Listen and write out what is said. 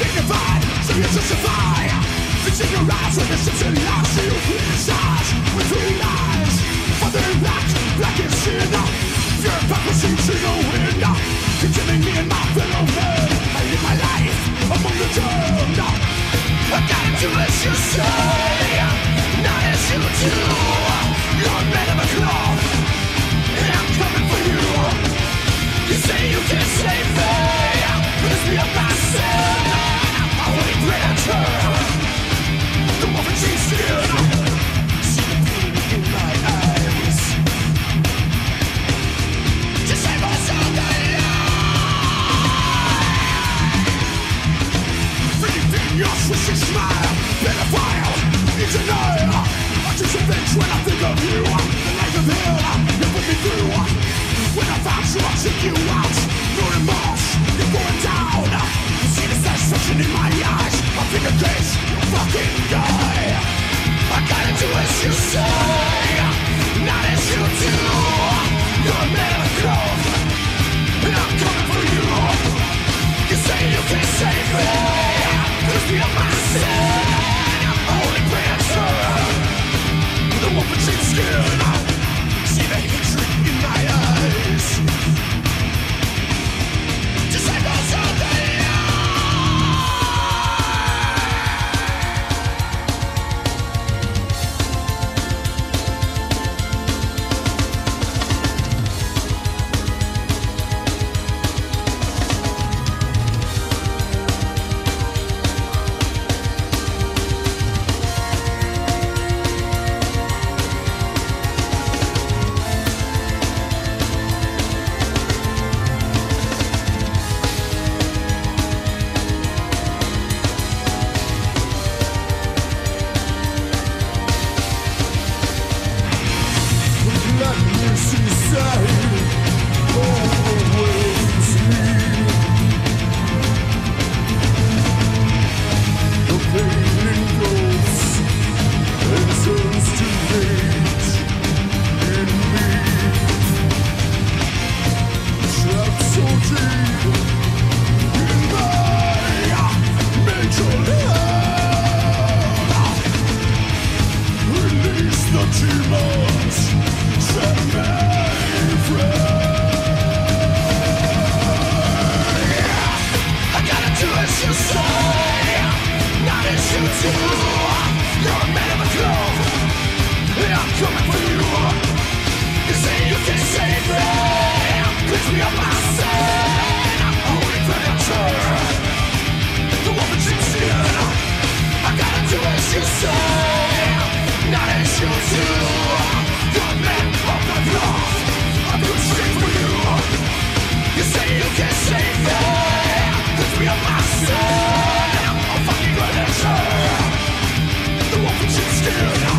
dignified, so you. justify Fixing your eyes when the system locks you Criticize with three lies For their lack, black is sin Your hypocrisy to the wind Condemning me and my fellow men I live my life among the damned I got to as you say twisted smile, pedophile, it's a liar. I just revenge when I think of you. that you say. Oh. Dude.